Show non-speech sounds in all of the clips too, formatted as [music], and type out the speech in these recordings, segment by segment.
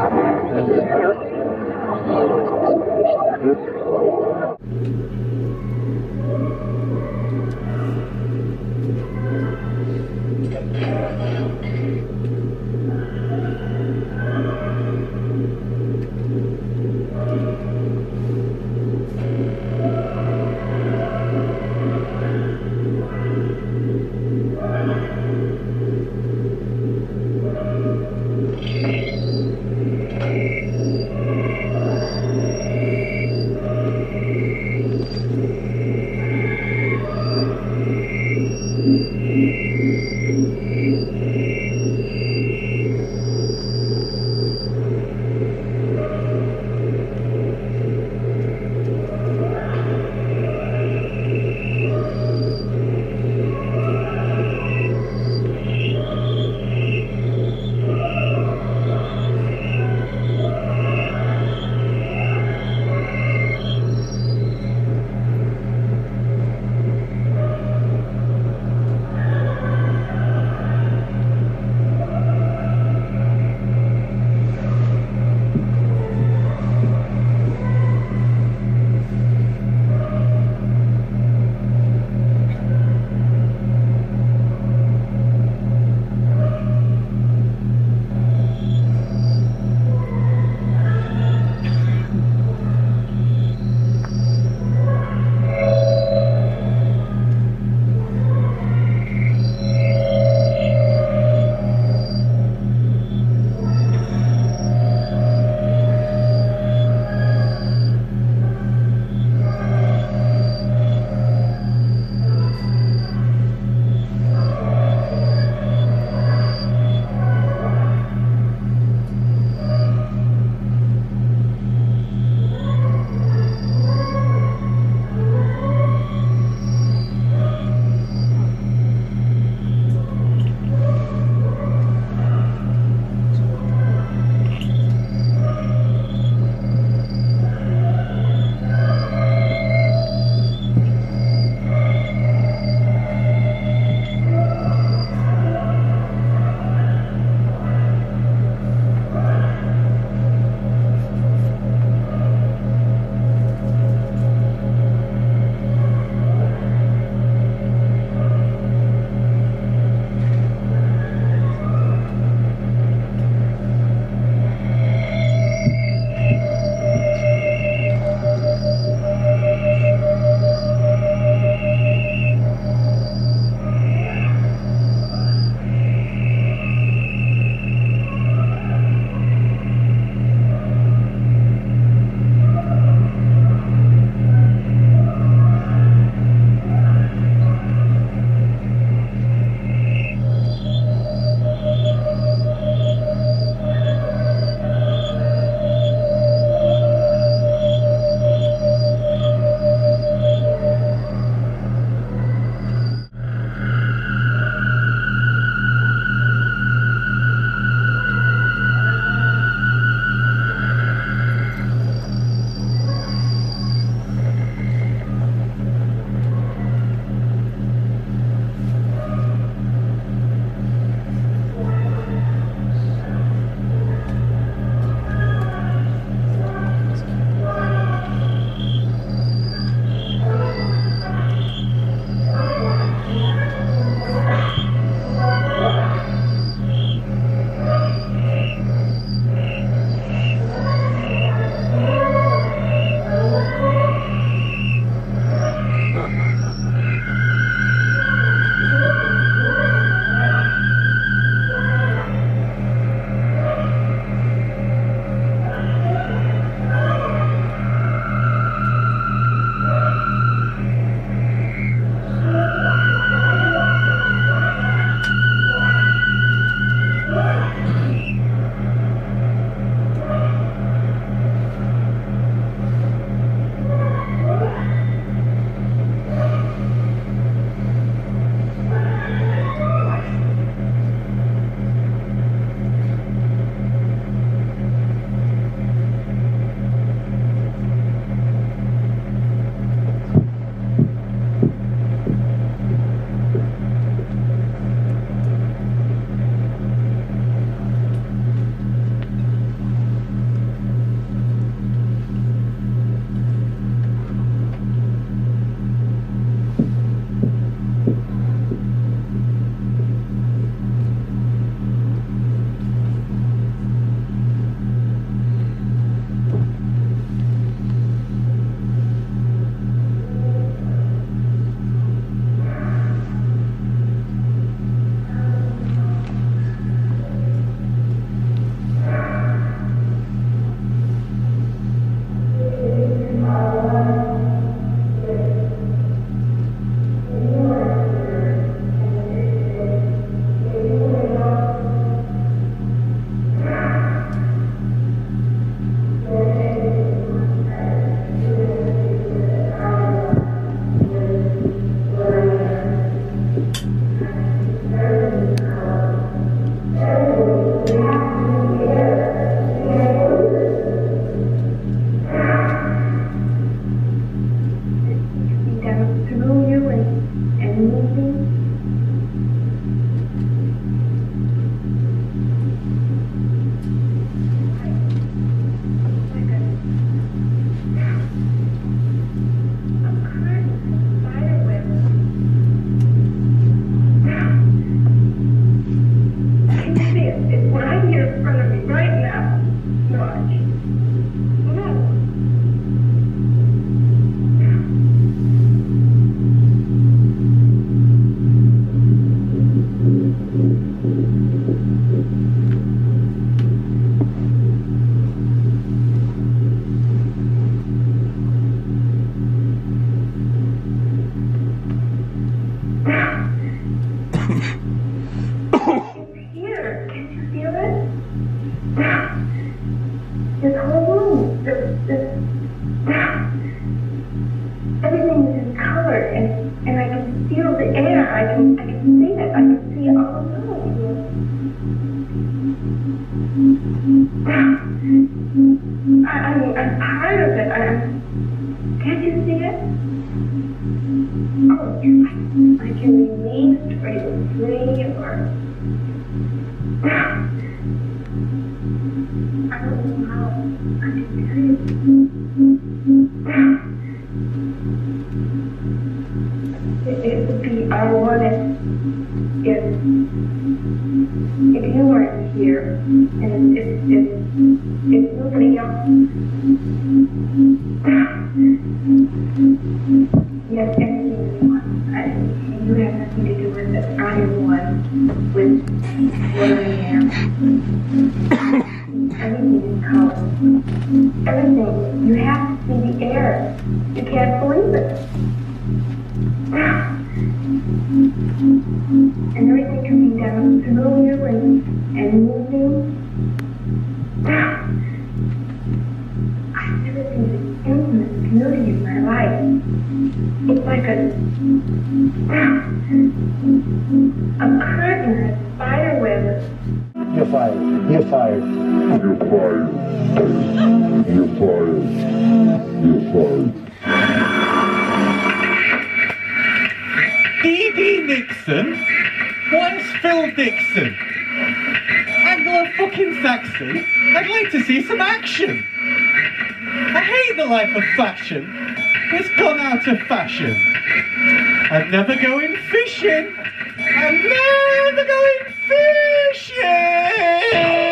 よし。Nixon? What's Phil Dixon? Anglo-fucking-Saxon? I'd like to see some action. I hate the life of fashion. It's gone out of fashion. I'm never going fishing. I'm never going fishing.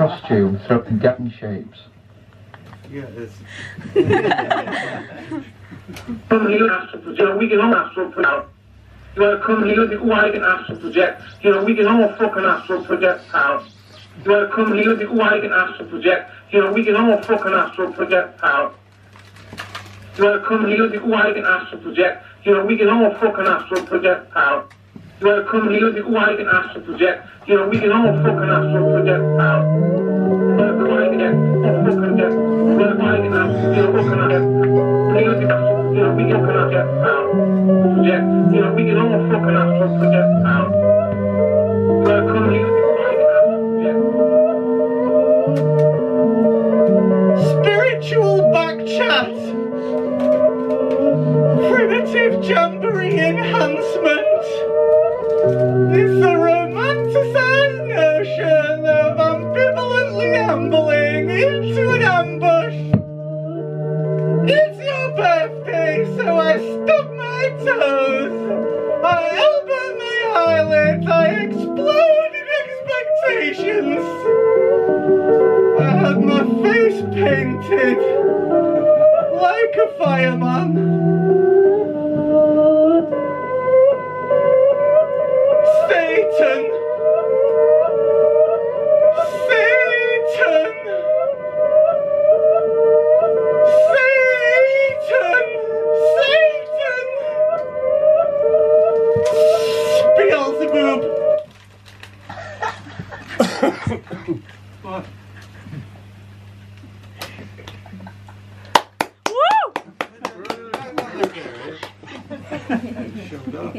Around in a costume, throwing gang shapes. Yeah, it's... come here astral project. You know, we can all astral project. You want to come here? Oh, I can astral project. You know, we can all fucking astral project, pal. You want to come here? Oh, I can astral project. You know, we can all fucking astral project, pal. You want to come here? Oh, I can astral project. You know, we can all fucking astral project, pal. You to come here? Oh, I can astral project. You know, we can all fucking astral project, pal. You want to come here? Oh, fucking get. To come here? You know, fucking get. You know, we can fucking get, pal. showed up.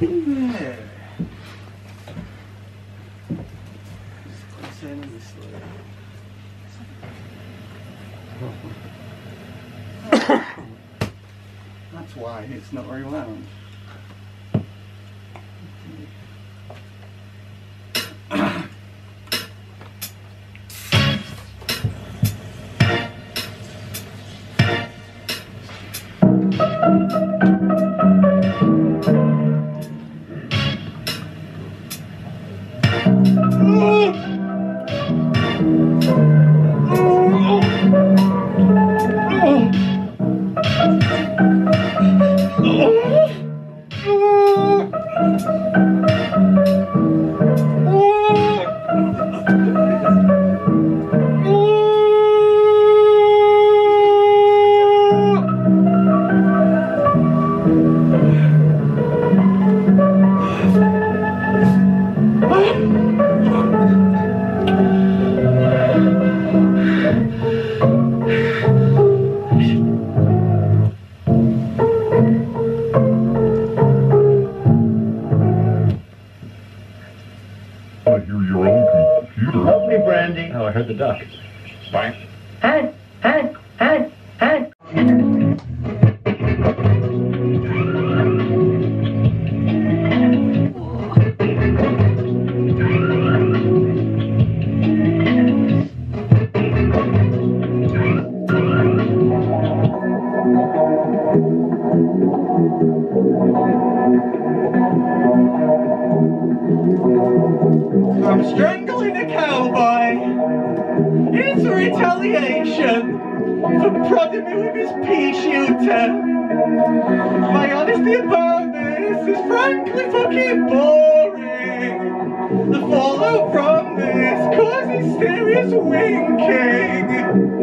yeah. That's why it's not very lounge.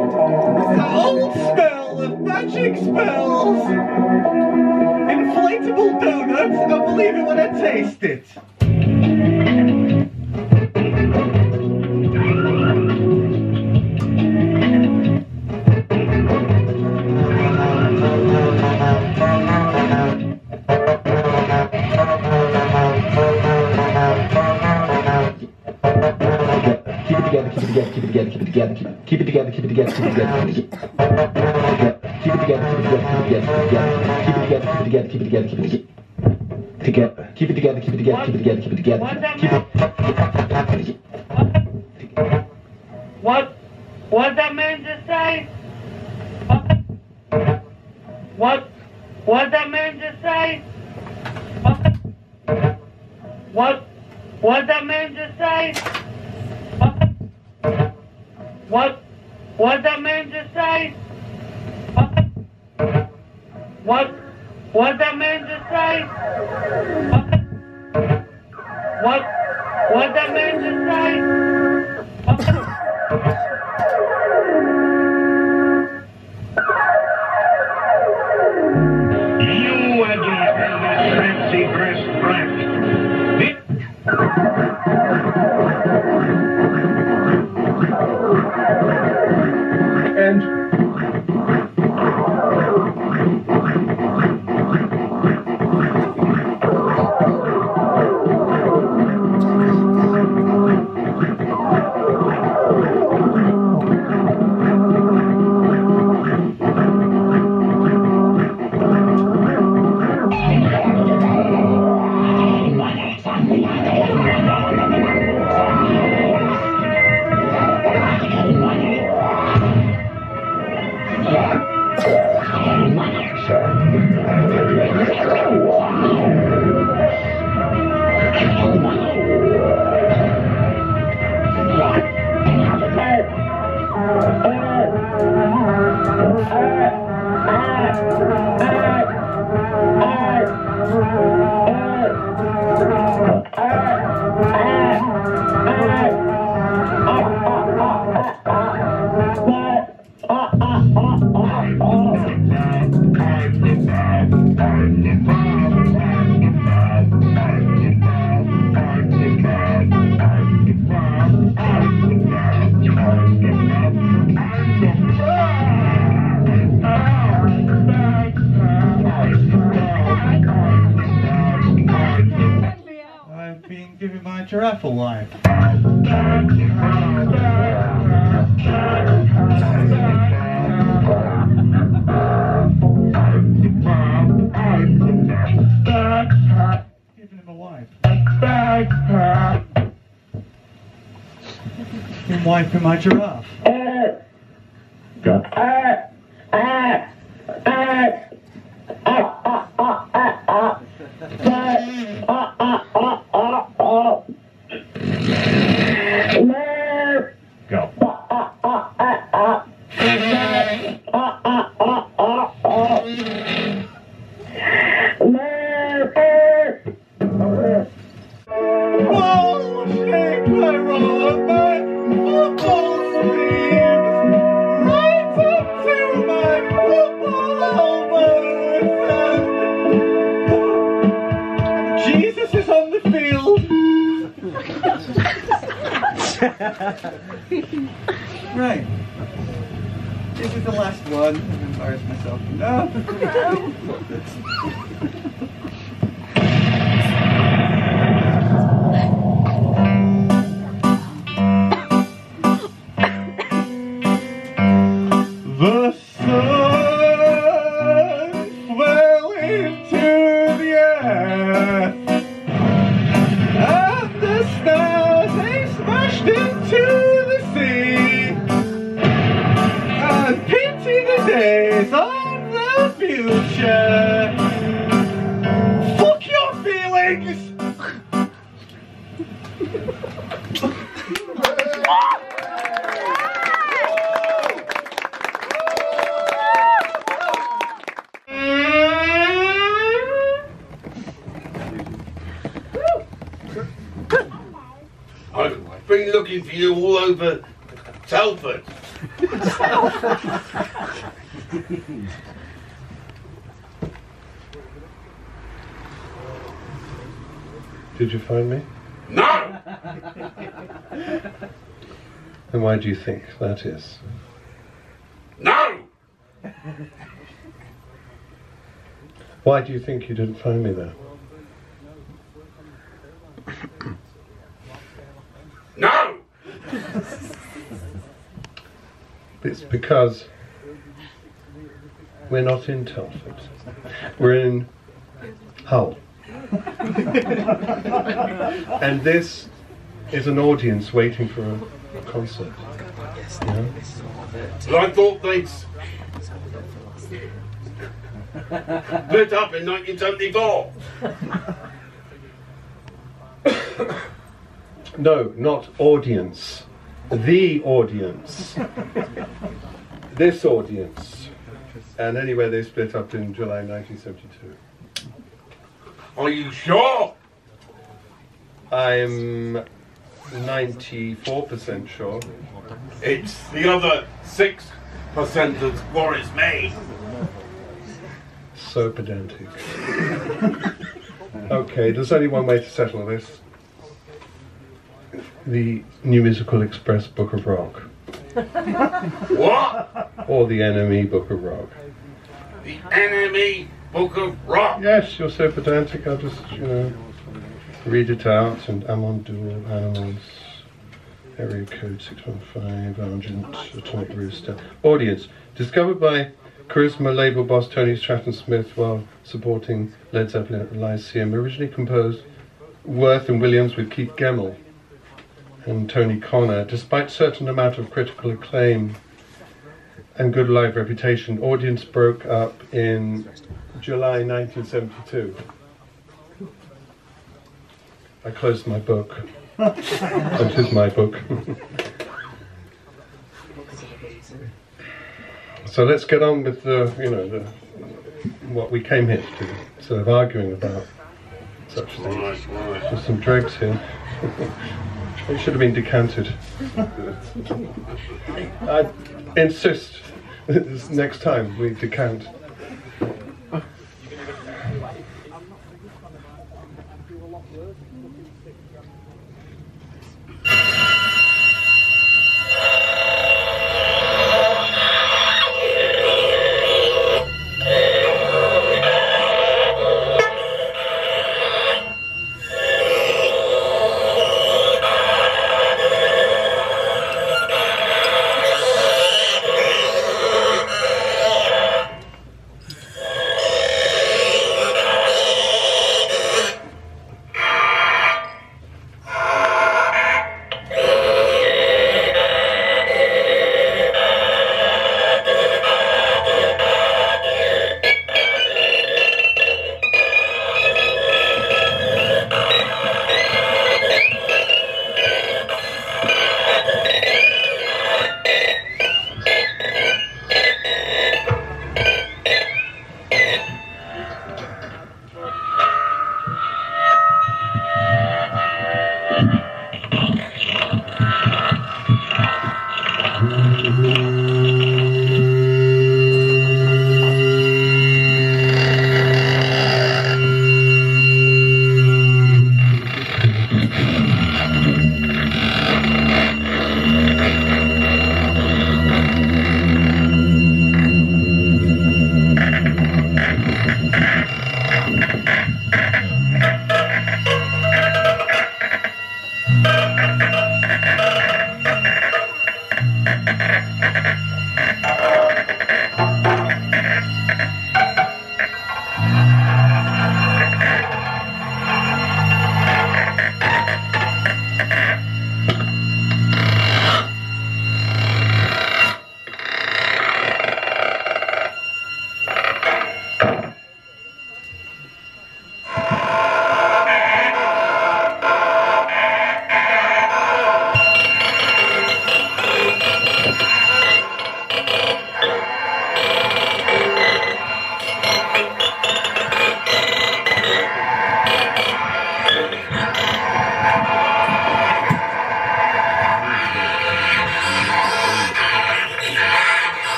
Old smell of magic spells. Inflatable donuts, I believe it when I taste it. Keep it together, keep it together, keep it together, keep it together, keep it together, keep it together, keep it together. Keep it together, keep it together, keep it together, keep it together, keep it together, together. Keep it together, keep it together, keep it together, keep it together. Keep it What? What that What that man Been my giraffe. Go. Whoa, I've been looking for you all over Telford. Did you find me? No! And why do you think that is? No! Why do you think you didn't find me there? No! It's because we're not in Telford. We're in Hull. and this is an audience waiting for a concert. Know? Well, I thought they'd split up in 1974. [coughs] No, not audience. The audience. this audience. And anyway, they split up in July 1972. Are you sure? I'm 94% sure. It's the other 6% that's worries me. So pedantic. [laughs] okay, there's only one way to settle this. The New Musical Express Book of Rock. [laughs] What? Or the NME Book of Rock. The enemy book of rock. Yes, you're so pedantic, I'll just, you know, read it out. And Amon Düül Animals, Area Code 615, Argent, Atomic Rooster. Audience, discovered by Charisma label boss Tony Stratton Smith while supporting Led Zeppelin at the Lyceum. Originally composed Werth and Williams with Keith Gemmell and Tony Connor. Despite certain amount of critical acclaim and good live reputation, audience broke up in July 1972. I closed my book. [laughs] That is my book. so let's get on with the, you know, the, what we came here to do, instead of arguing about such things. Right, right. There's some dregs here. They should have been decanted. [laughs] I insist this [laughs] next time we decant.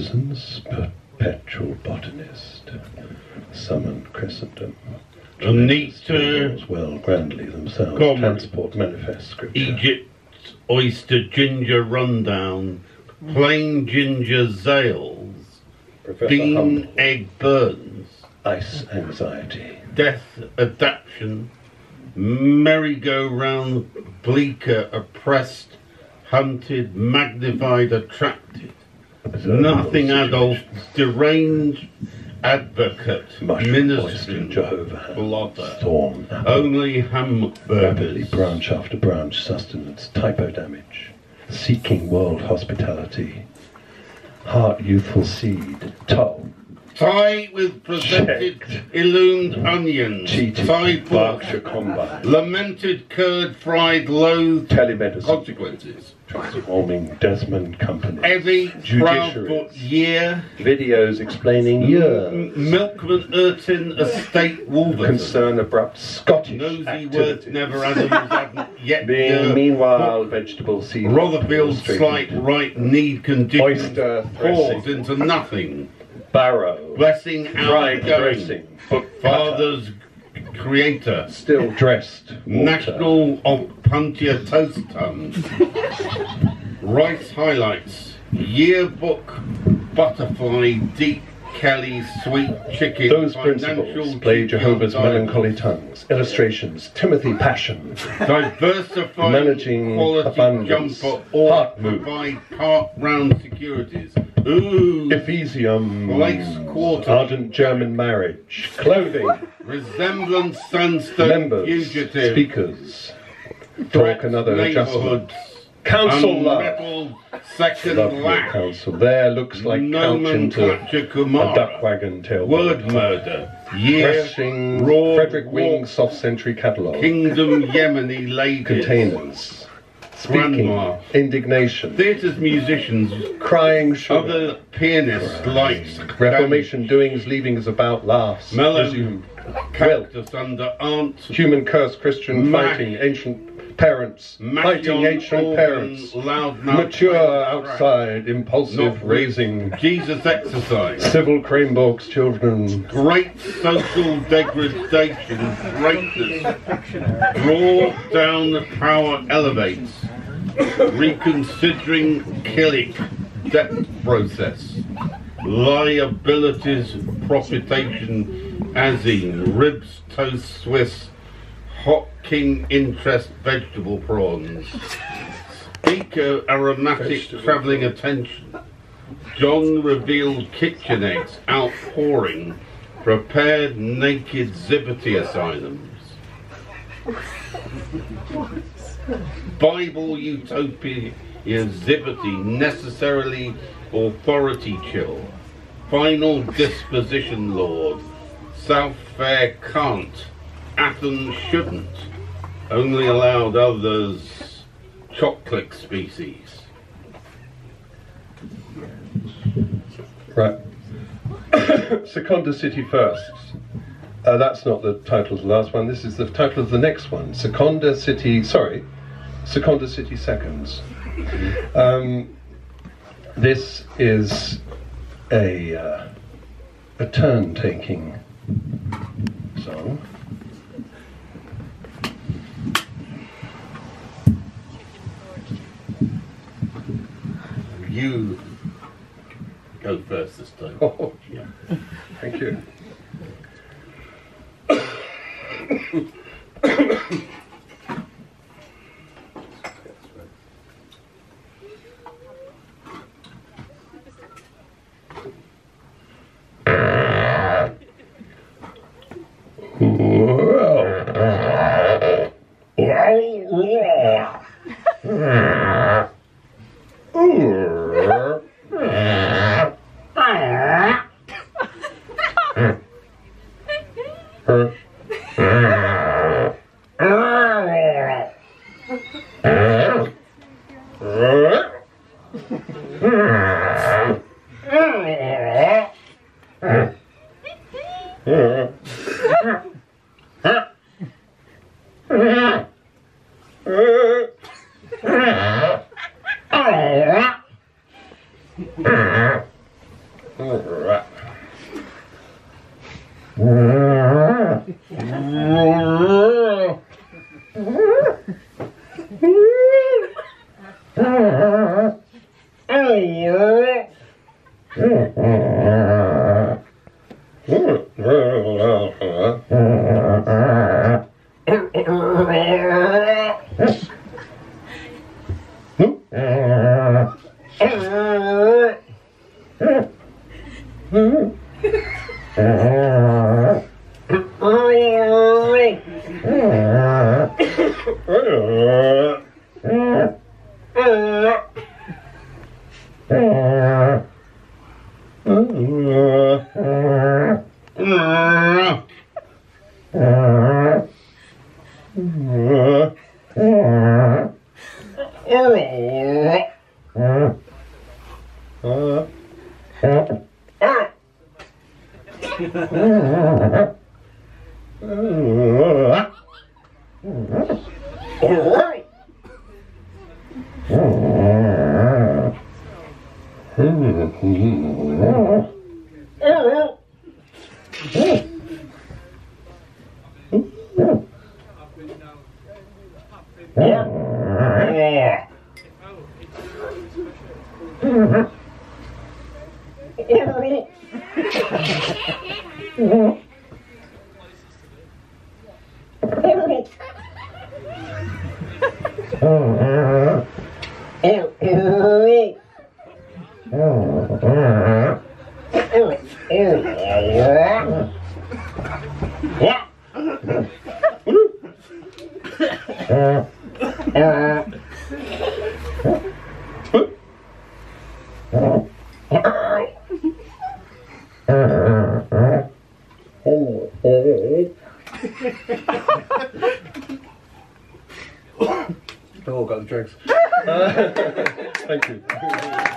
Citizens, perpetual botanist, summon Christendom. Neat uh, well, grandly themselves, transport manifest scripture. Egypt oyster ginger rundown, plain ginger zales, Professor bean Humble, egg burns, ice anxiety. death adaption, merry-go-round bleaker oppressed, hunted, magnified, attracted. Nothing adult, deranged, advocate, Mushroom ministering, Jehovah. blother. Thorn. Only Rapidly, hamburgers. branch after branch, sustenance, typo damage, seeking world hospitality, heart youthful seed, toll, Tie with presented illumined onions. Berkshire pork. Lamented curd fried loathed telemedicine, consequences. transforming Desmond Company, Every proud Judiciaries. foot year. videos explaining years, Milkman Erton Estate Wolverton. concern abrupt Scottish Nosy words activities. never hadn't yet [laughs] being year. meanwhile vegetable seed. Rotherfield's slight right need condition. Oyster dressing. into nothing. Barrow, Blessing fried outgoing. dressing, butter, Father's creator. still dressed. National of Puntia Toast Tons. [laughs] Rice highlights. Yearbook Butterfly Deep Kelly Sweet Chicken. Those principles play Jehovah's melancholy tongues. Illustrations, Timothy Passion, Diversified Managing quality abundance. jumper or Part move. provide part round securities. Ooh. Ephesium, Place quarter. ardent German marriage, clothing, Resemblance Sandstone members, Fugitive. speakers, talk another adjustment. Neighborhoods. Council love. Unmetalled second Lovely lack. council. There looks like couch into a duck wagon tail. Word murder. Year. Threshing Raw Frederick Wing soft century catalogue. Kingdom Yemeni ladies. Containers. Speaking. Grandma. Indignation. Theatres, musicians, Crying sugar. other pianists, lights, Reformation doings, leavings about laughs. Mellow. Resume. cactus under aunt, Human curse, Christian Ma- fighting, ancient parents. Fighting ancient parents. loudmouth, Mature outside, impulsive raising. Jesus exercise. Civil Cranebrook's children. Great social degradation, greatness. Draw down the power elevates. Reconsidering killing, death process. Liabilities, profitation, azine, ribs, toast, Swiss, hot king interest, vegetable prawns. Speaker aromatic travelling attention. John revealed kitchen eggs outpouring, prepared naked zibbity asylums. Bible utopia zibbity necessarily authority chill. Final disposition lord. South Fair can't. Athens shouldn't. Only allowed others chocolate species. Right. [coughs] Seconda City First. Uh, that's not the title of the last one. This is the title of the next one. Seconda City. Sorry, Seconda City Seconds. Um, this is a uh, a turn-taking song. You go first this time. Oh, Yeah. thank you. ừ, ừ, ừ, ừ, ừ, ừ. [laughs] [laughs] Oh, [laughs] the. [laughs] Thank you.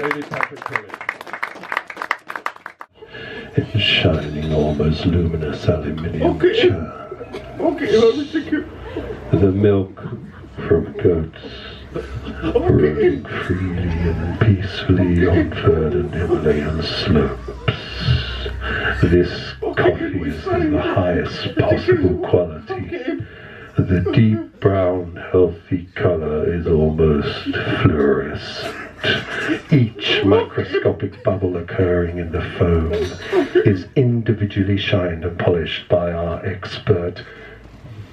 David Patrick. In shining, almost luminous aluminium Okay. churn. Okay, well, Mr. Cooper. The milk from goats running freely and peacefully on verdant Himalayan slopes. This coffee is of the highest possible quality. The deep microscopic bubble occurring in the foam is individually shined and polished by our expert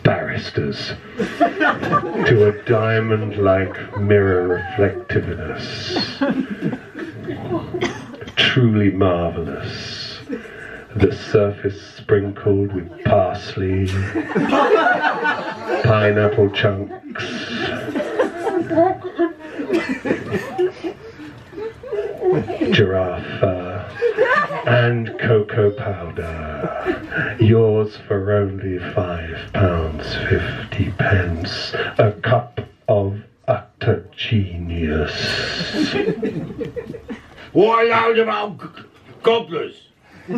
barristers to a diamond like mirror reflectiveness. Truly marvelous. The surface sprinkled with parsley, pineapple chunks, giraffe fur, and cocoa powder. Yours for only five pounds fifty pence. A cup of utter genius. A load of old gobblers. Here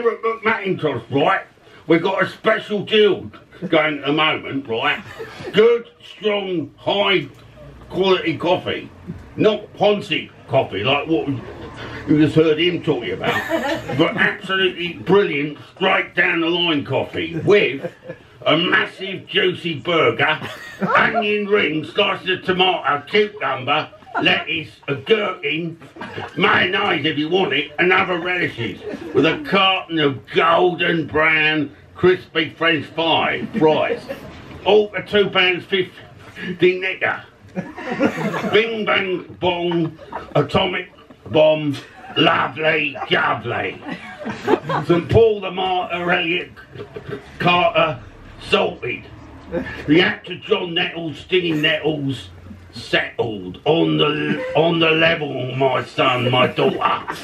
at McIntosh, right, we've got a special deal going at the moment, right? Good, strong, high quality coffee. Not Ponzi coffee, like what you just heard him talking about. [laughs] but absolutely brilliant, straight down the line coffee with a massive juicy burger, [laughs] onion rings, slices of tomato, cucumber, lettuce, a gherkin, mayonnaise if you want it, and other relishes, with a carton of golden brown crispy French fry, fries. All for two pounds fifty nigger. Bing bang bong, atomic bomb, lovely, lovely. St Paul the Martyr, Elliott Carter, salted. The actor John Nettles, stinging Nettles, settled on the on the level, my son, my daughter.